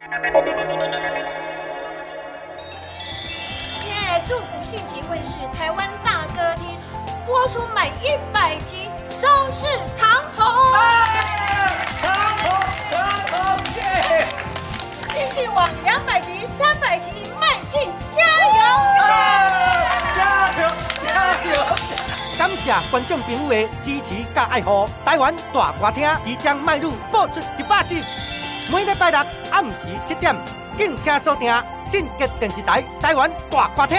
耶！祝福信息卫视台湾大歌厅播出满一百集，收视长虹。长虹，长虹，耶！继续往两百集、三百集迈进，加油！加油，加油！感谢观众朋友的支持加爱护，台湾大歌厅即将迈入播出一百集。每礼拜六暗时七点，敬请锁定信吉电视台台湾大歌厅。